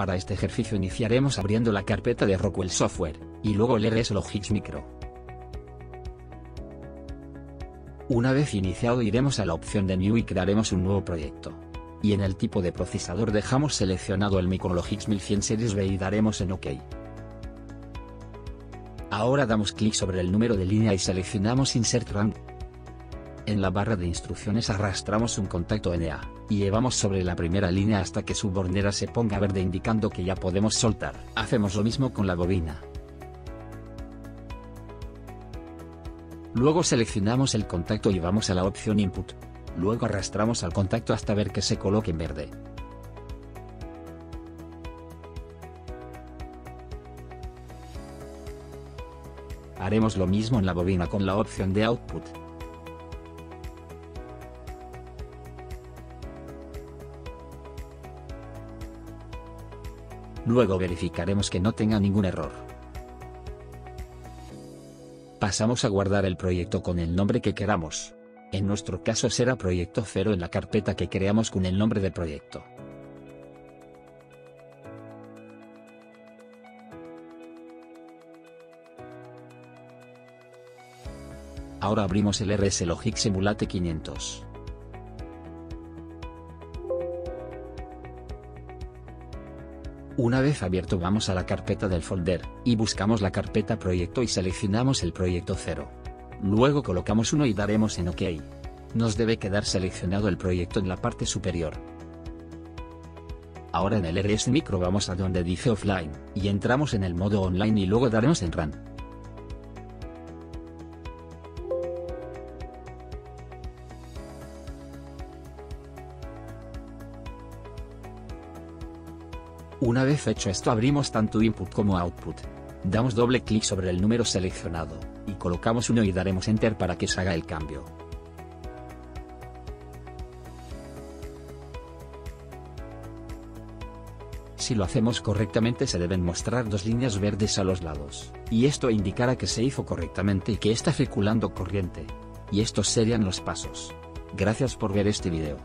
Para este ejercicio iniciaremos abriendo la carpeta de Rockwell Software, y luego el RSLogix Micro. Una vez iniciado iremos a la opción de New y crearemos un nuevo proyecto. Y en el tipo de procesador dejamos seleccionado el Micrologix 1100 Series B y daremos en OK. Ahora damos clic sobre el número de línea y seleccionamos Insert Rank. En la barra de instrucciones arrastramos un contacto NA, y llevamos sobre la primera línea hasta que su bornera se ponga verde indicando que ya podemos soltar. Hacemos lo mismo con la bobina. Luego seleccionamos el contacto y vamos a la opción Input. Luego arrastramos al contacto hasta ver que se coloque en verde. Haremos lo mismo en la bobina con la opción de Output. Luego verificaremos que no tenga ningún error. Pasamos a guardar el proyecto con el nombre que queramos. En nuestro caso será proyecto 0 en la carpeta que creamos con el nombre del proyecto. Ahora abrimos el RSLogix Simulate 500. Una vez abierto vamos a la carpeta del folder, y buscamos la carpeta proyecto y seleccionamos el proyecto 0. Luego colocamos uno y daremos en OK. Nos debe quedar seleccionado el proyecto en la parte superior. Ahora en el RS Micro vamos a donde dice Offline, y entramos en el modo online y luego daremos en Run. Una vez hecho esto abrimos tanto input como output. Damos doble clic sobre el número seleccionado, y colocamos uno y daremos enter para que se haga el cambio. Si lo hacemos correctamente se deben mostrar dos líneas verdes a los lados, y esto indicará que se hizo correctamente y que está circulando corriente. Y estos serían los pasos. Gracias por ver este video.